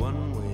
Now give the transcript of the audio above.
one way.